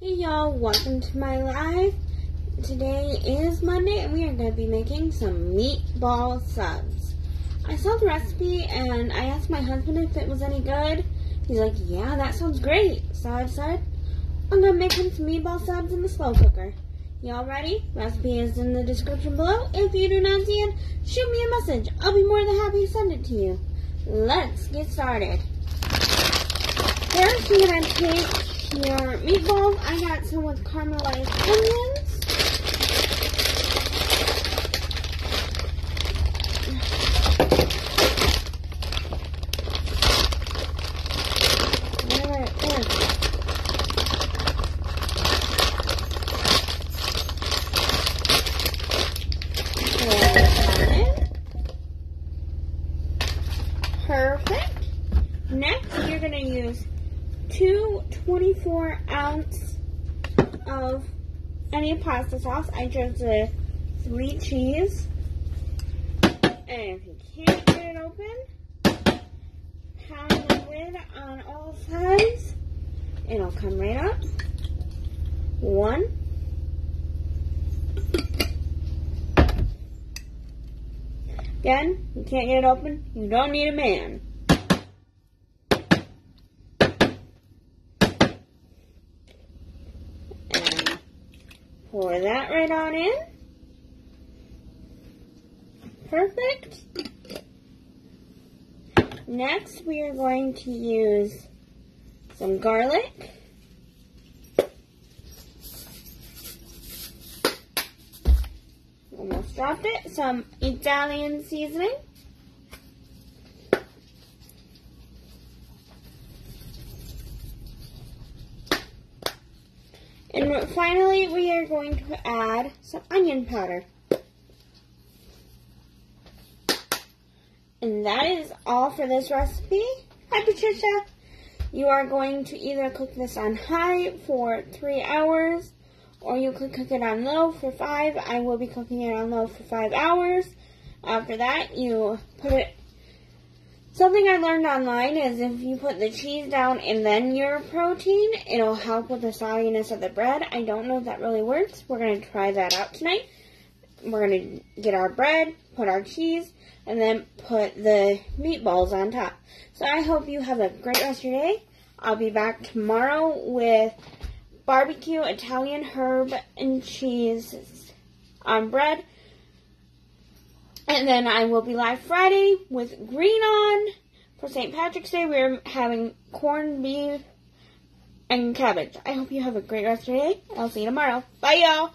Hey y'all, welcome to my live. Today is Monday and we are going to be making some meatball subs. I saw the recipe and I asked my husband if it was any good. He's like, yeah, that sounds great. So I said, I'm going to make him some meatball subs in the slow cooker. Y'all ready? Recipe is in the description below. If you do not see it, shoot me a message. I'll be more than happy to send it to you. Let's get started. First, you're going to take your meatballs. I got some with caramelized onions. Perfect. Next, you're going to use two 24 ounce of any pasta sauce. I chose the sweet cheese. And if you can't get it open, pound the lid on all sides. It'll come right up. One. Again, you can't get it open, you don't need a man. Pour that right on in. Perfect. Next, we are going to use some garlic. Almost dropped it. Some Italian seasoning. And finally, we are going to add some onion powder. And that is all for this recipe. Hi, Patricia. You are going to either cook this on high for three hours, or you could cook it on low for five. I will be cooking it on low for five hours. After that, you put it Something I learned online is if you put the cheese down and then your protein, it'll help with the sogginess of the bread. I don't know if that really works. We're going to try that out tonight. We're going to get our bread, put our cheese, and then put the meatballs on top. So I hope you have a great rest of your day. I'll be back tomorrow with barbecue, Italian herb, and cheese on bread. And then I will be live Friday with Green On for St. Patrick's Day. We're having corned beef and cabbage. I hope you have a great rest of your day. I'll see you tomorrow. Bye, y'all.